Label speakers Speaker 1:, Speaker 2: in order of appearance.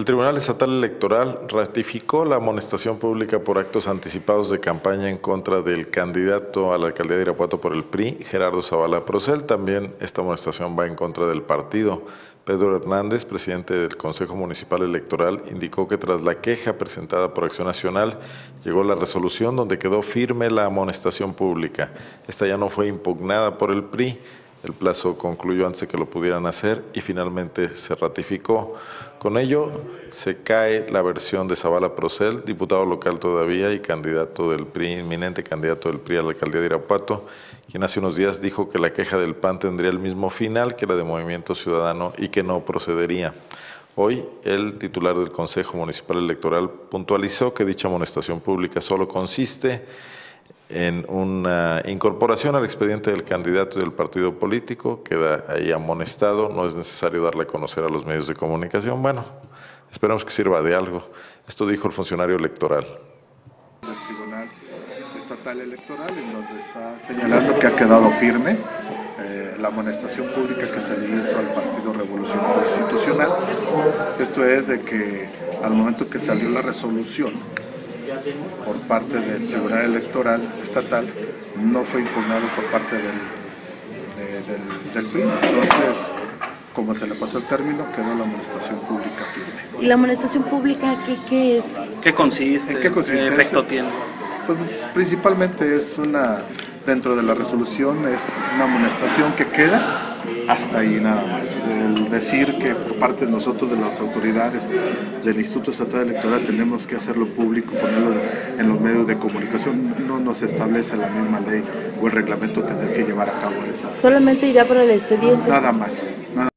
Speaker 1: El Tribunal Estatal Electoral ratificó la amonestación pública por actos anticipados de campaña en contra del candidato a la alcaldía de Irapuato por el PRI, Gerardo Zavala Procel. También esta amonestación va en contra del partido. Pedro Hernández, presidente del Consejo Municipal Electoral, indicó que tras la queja presentada por Acción Nacional, llegó la resolución donde quedó firme la amonestación pública. Esta ya no fue impugnada por el PRI. El plazo concluyó antes de que lo pudieran hacer y finalmente se ratificó. Con ello se cae la versión de Zavala Procel, diputado local todavía y candidato del PRI, inminente candidato del PRI a la alcaldía de Irapuato, quien hace unos días dijo que la queja del PAN tendría el mismo final que la de Movimiento Ciudadano y que no procedería. Hoy, el titular del Consejo Municipal Electoral puntualizó que dicha amonestación pública solo consiste en una incorporación al expediente del candidato y del partido político, queda ahí amonestado, no es necesario darle a conocer a los medios de comunicación. Bueno, esperamos que sirva de algo. Esto dijo el funcionario electoral.
Speaker 2: El Tribunal Estatal Electoral, en donde está señalando que ha quedado firme eh, la amonestación pública que se le hizo al Partido Revolucionario Institucional. Esto es de que al momento que salió la resolución, por parte del Tribunal Electoral Estatal no fue impugnado por parte del, del, PRI. Entonces, como se le pasó el término, quedó la amonestación pública firme.
Speaker 3: ¿Y la amonestación pública qué, qué es?
Speaker 4: ¿Qué consiste?
Speaker 2: ¿En qué consiste?
Speaker 4: efecto tiene?
Speaker 2: Pues, principalmente es una, dentro de la resolución, es una amonestación que queda hasta ahí nada más. El decir que por parte de nosotros, de las autoridades del Instituto Estatal Electoral, tenemos que hacerlo público, ponerlo en los medios de comunicación, no nos establece la misma ley o el reglamento tener que llevar a cabo esa.
Speaker 3: Solamente irá por el expediente.
Speaker 2: Nada más, nada